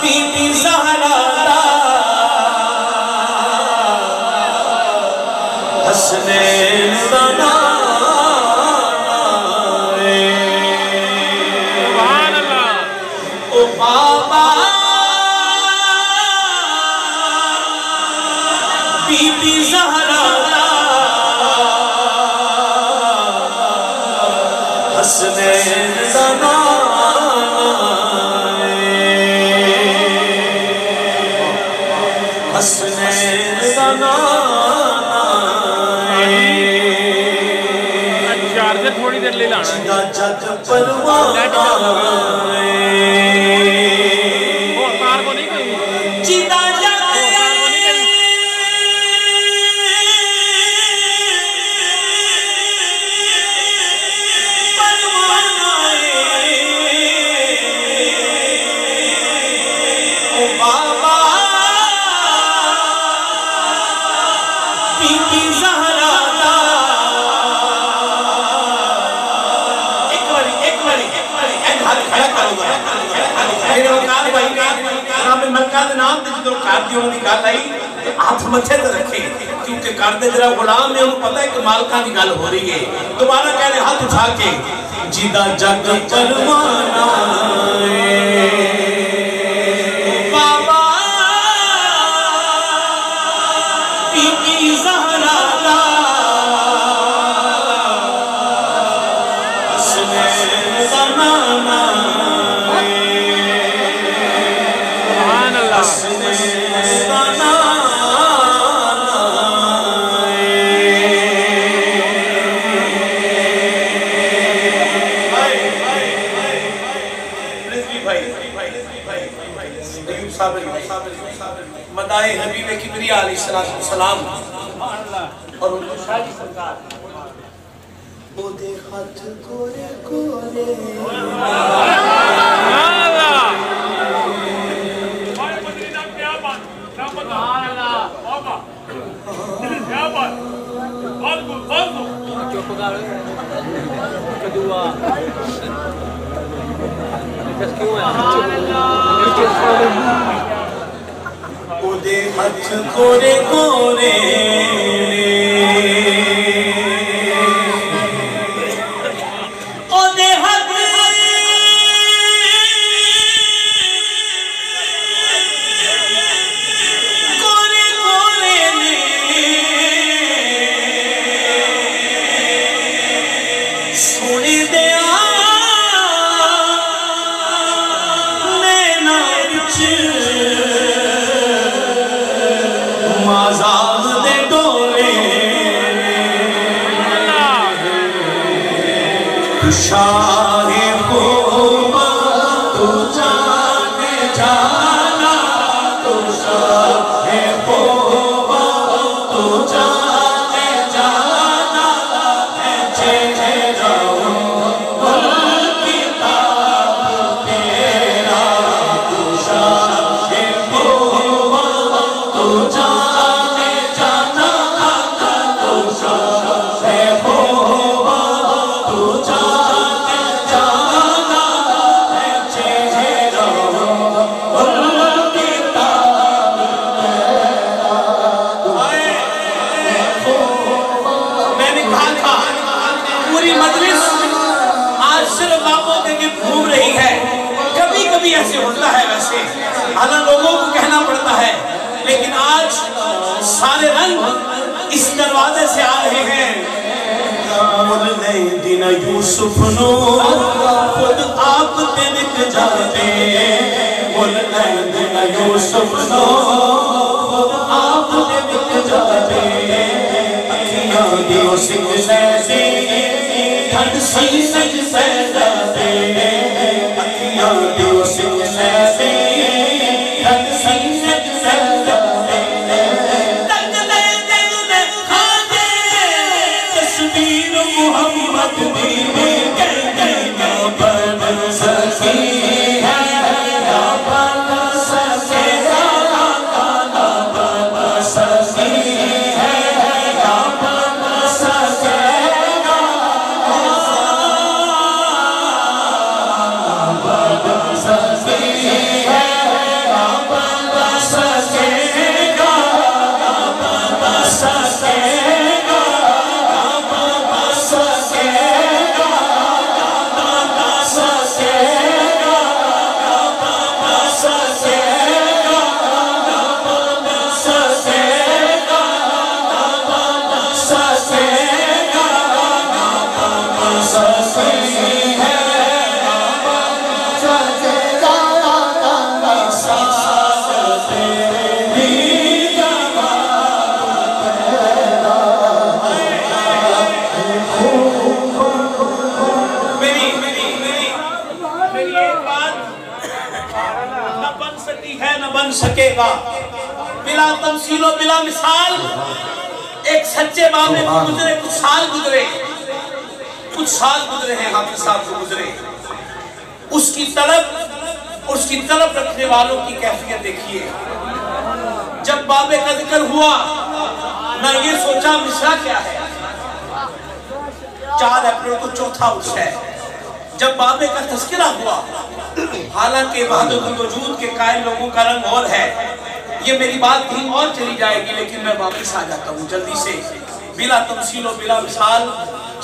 बीबी सहरा हसने बना ओ बाबा। सहरा चार्जर थोड़ी देर ले लाना जग परवा ਦੇ ਨਾਮ ਤੇ ਜਦੋਂ ਘਰ ਦੀ ਉਹਨਾਂ ਦੀ ਗੱਲ ਆਈ ਤੇ ਹੱਥ ਮੱਥੇ ਤੇ ਰੱਖੇ ਕਿਉਂਕਿ ਘਰ ਦੇ ਜਿਹੜਾ ਗੁਲਾਮ ਹੈ ਉਹਨੂੰ ਪਤਾ ਹੈ ਕਿ ਮਾਲਕਾਂ ਦੀ ਗੱਲ ਹੋ ਰਹੀ ਹੈ ਦੁਬਾਰਾ ਕਹਿੰਦੇ ਹੱਥ ਉਠਾ ਕੇ ਜਿਹਦਾ ਜਗ ਪਰਵਾਨਾ भाई मदाए हबीब किबरिया सलाम। और उनको हाथ कोरे कोरे ओदे हाथ कोरे कोरे Shine. बाबों के लिए घूम रही है। कभी कभी ऐसे होता है वैसे। हालाँकि लोगों को कहना पड़ता है लेकिन आज सारे रंग इस दरवाजे से आ रहे हैं। दिन यूसुफ नो खुद आप ते जाते मुल्ले दिन यूसुफ नो Sangue, sangue, sangue. बन सकेगा। बिला तमसीलो बिला मिसाल। एक सच्चे बाबे को गुजरे कुछ साल गुजरे। कुछ साल गुजरे हैं हाफिज साहब को गुजरे। उसकी तलब उसकी तलब रखने वालों की कैफियत देखिए। जब बाबे का ज़िक्र हुआ ना ये सोचा मिश्रा क्या है? चार अप्रैल को चौथा उर्स है। जब बाबे का तस्करा हुआ। हालाँकि बहादुर वजूद के कायम लोगों का रंग और है। ये मेरी बात कहीं और चली जाएगी लेकिन मैं वापस आ जाता हूँ जल्दी से। बिला तमसील बिला मिसाल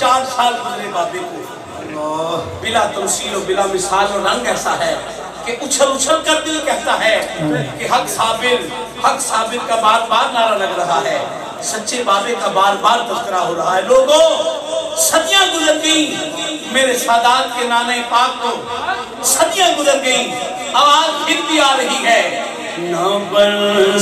चार साल गुजरे बाबे को। बिला तमसील बिला मिसाल और रंग ऐसा है कि उछल उछल कर दिल कहता है कि हक साबिर हक साबिर का बार बार नारा लग रहा है। सच्चे बाबे का बार बार तस्करा हो रहा है। लोगों, सदियाँ गुजर गई। मेरे सादात के नाने पाक को सदियाँ गुजर गई। आवाज़ फिर भी आ रही है। न बन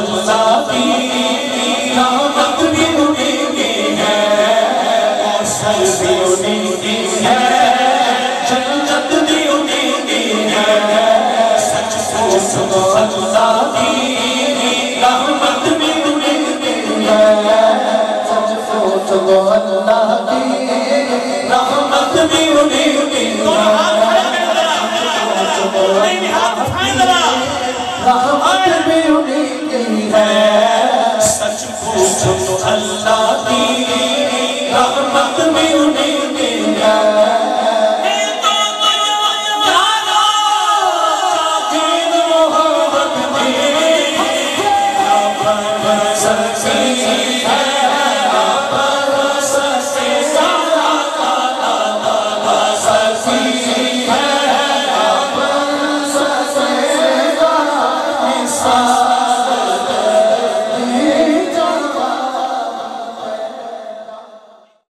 Santo, Santo.